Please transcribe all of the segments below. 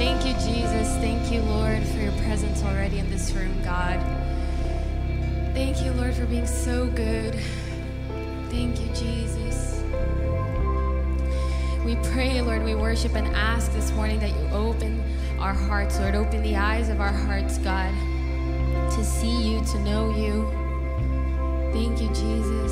Thank you, Jesus. Thank you, Lord, for your presence already in this room, God. Thank you, Lord, for being so good. Thank you, Jesus. We pray, Lord, we worship and ask this morning that you open our hearts, Lord, open the eyes of our hearts, God, to see you, to know you. Thank you, Jesus.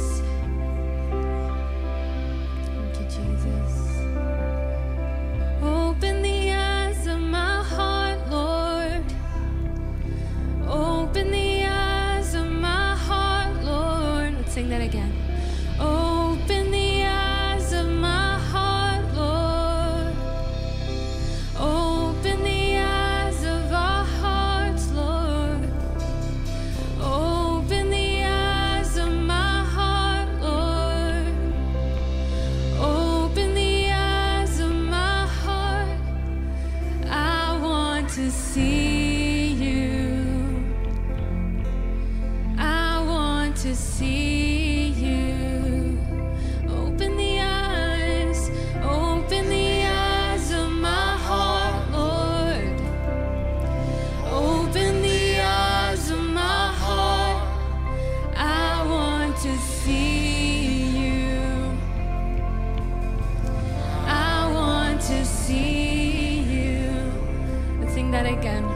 To see you. Open the eyes, open the eyes of my heart, Lord. Open the eyes of my heart. I want to see you. I want to see you. Let's sing that again.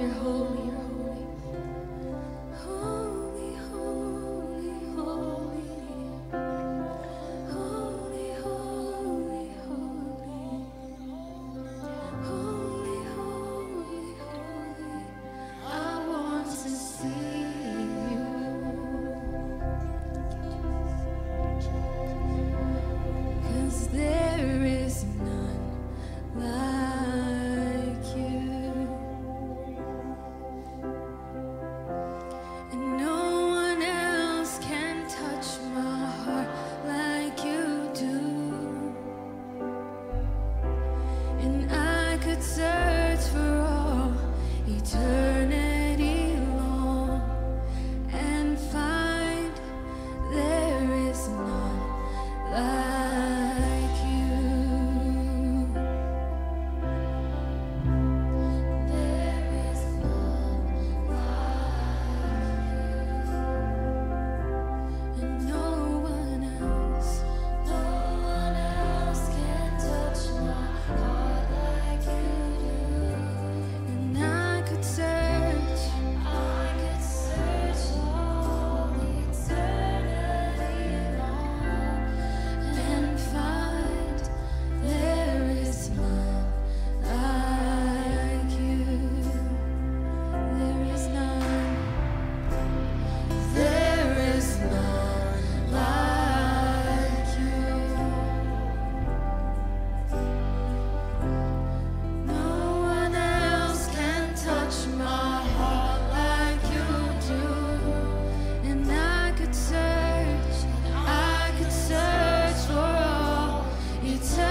You're holy. return.